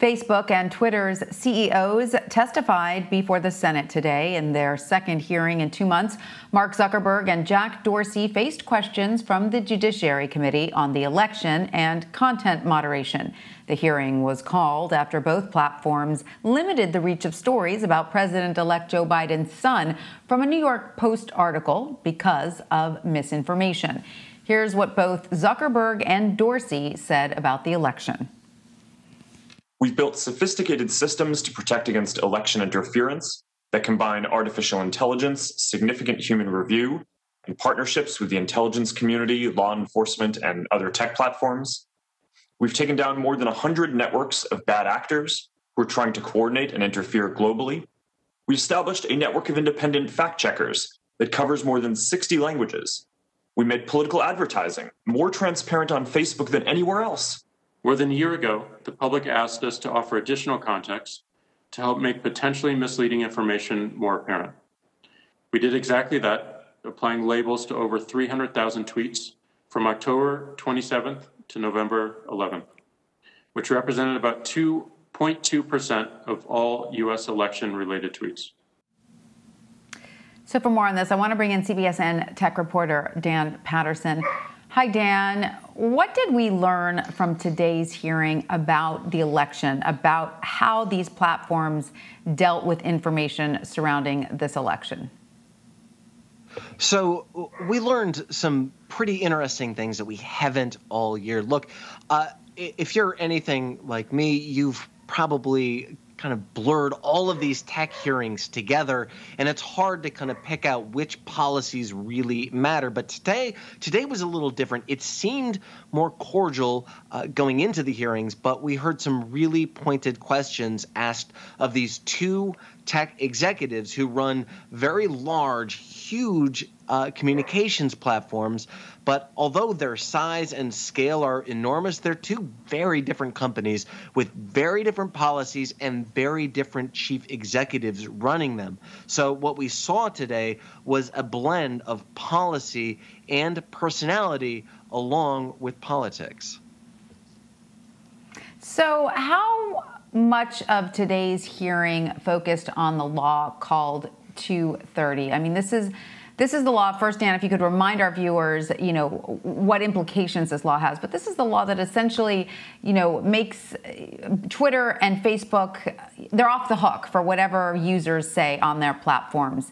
Facebook and Twitter's CEOs testified before the Senate today in their second hearing in two months. Mark Zuckerberg and Jack Dorsey faced questions from the Judiciary Committee on the election and content moderation. The hearing was called after both platforms limited the reach of stories about President elect Joe Biden's son from a New York Post article because of misinformation. Here's what both Zuckerberg and Dorsey said about the election. We've built sophisticated systems to protect against election interference that combine artificial intelligence, significant human review, and partnerships with the intelligence community, law enforcement, and other tech platforms. We've taken down more than 100 networks of bad actors who are trying to coordinate and interfere globally. We established a network of independent fact checkers that covers more than 60 languages. We made political advertising more transparent on Facebook than anywhere else. More than a year ago, the public asked us to offer additional context to help make potentially misleading information more apparent. We did exactly that, applying labels to over 300,000 tweets from October 27th to November 11th, which represented about 2.2% of all U.S. election related tweets. So, for more on this, I want to bring in CBSN tech reporter Dan Patterson. Hi, Dan. What did we learn from today's hearing about the election, about how these platforms dealt with information surrounding this election? So, we learned some pretty interesting things that we haven't all year. Look, uh, if you're anything like me, you've probably kind of blurred all of these tech hearings together and it's hard to kind of pick out which policies really matter. But today today was a little different. It seemed more cordial uh, going into the hearings but we heard some really pointed questions asked of these two tech executives who run very large huge uh, communications platforms. But although their size and scale are enormous, they're two very different companies with very different policies and very different chief executives running them. So, what we saw today was a blend of policy and personality along with politics. So, how much of today's hearing focused on the law called 230? I mean, this is this is the law. First, Dan, if you could remind our viewers, you know, what implications this law has. But this is the law that essentially, you know, makes uh, Twitter and Facebook, they're off the hook for whatever users say on their platforms.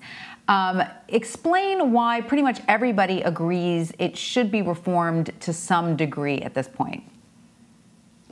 Um, explain why pretty much everybody agrees it should be reformed to some degree at this point.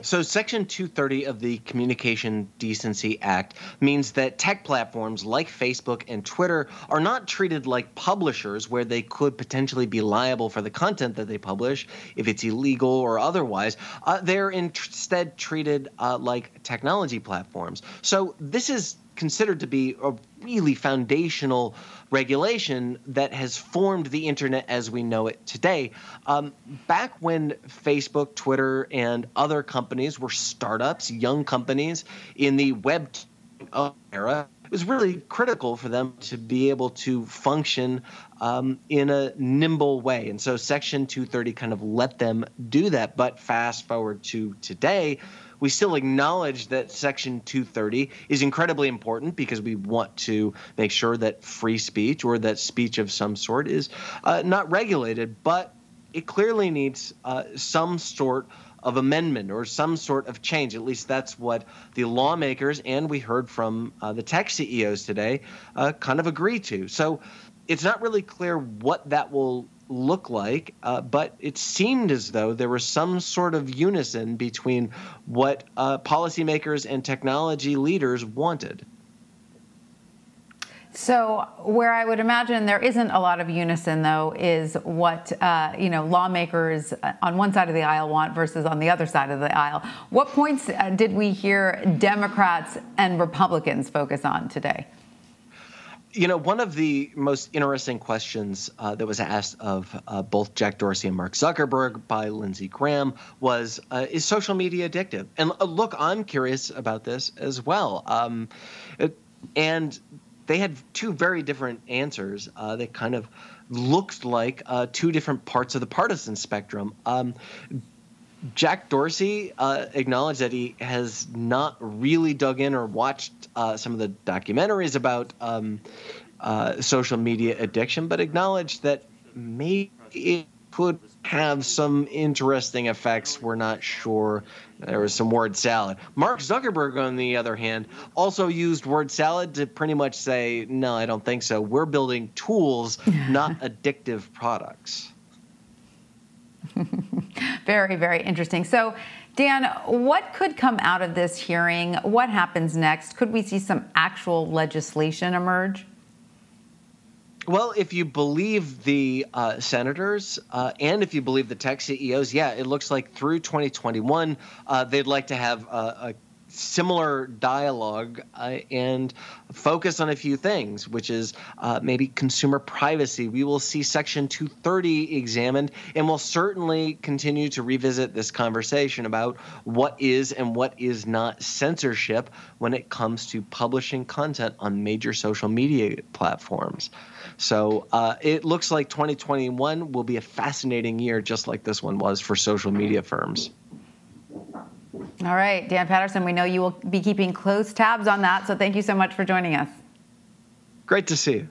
So, Section 230 of the Communication Decency Act means that tech platforms like Facebook and Twitter are not treated like publishers, where they could potentially be liable for the content that they publish if it's illegal or otherwise. Uh, they're instead treated uh, like technology platforms. So, this is considered to be a really foundational regulation that has formed the internet as we know it today. Um, back when Facebook, Twitter, and other companies were startups, young companies in the web era, it was really critical for them to be able to function um, in a nimble way. And so Section 230 kind of let them do that. But fast forward to today, we still acknowledge that Section 230 is incredibly important because we want to make sure that free speech or that speech of some sort is uh, not regulated, but it clearly needs uh, some sort of amendment or some sort of change. At least that's what the lawmakers and we heard from uh, the tech CEOs today uh, kind of agree to. So it's not really clear what that will look like, uh, but it seemed as though there was some sort of unison between what uh, policymakers and technology leaders wanted. So, where I would imagine there isn't a lot of unison, though, is what uh, you know lawmakers on one side of the aisle want versus on the other side of the aisle. What points uh, did we hear Democrats and Republicans focus on today? You know, one of the most interesting questions uh, that was asked of uh, both Jack Dorsey and Mark Zuckerberg by Lindsey Graham was uh, Is social media addictive? And uh, look, I'm curious about this as well. Um, it, and they had two very different answers uh, that kind of looked like uh, two different parts of the partisan spectrum. Um, Jack Dorsey uh, acknowledged that he has not really dug in or watched uh, some of the documentaries about um, uh, social media addiction, but acknowledged that maybe it could have some interesting effects. We're not sure. There was some word salad. Mark Zuckerberg, on the other hand, also used word salad to pretty much say, no, I don't think so. We're building tools, not addictive products. very, very interesting. So, Dan, what could come out of this hearing? What happens next? Could we see some actual legislation emerge? Well, if you believe the uh, senators uh, and if you believe the tech CEOs, yeah, it looks like through 2021, uh, they'd like to have a, a similar dialogue uh, and focus on a few things, which is uh, maybe consumer privacy. We will see Section 230 examined, and we'll certainly continue to revisit this conversation about what is and what is not censorship when it comes to publishing content on major social media platforms. So uh, it looks like 2021 will be a fascinating year, just like this one was for social media firms. All right, Dan Patterson, we know you will be keeping close tabs on that. So thank you so much for joining us. Great to see you.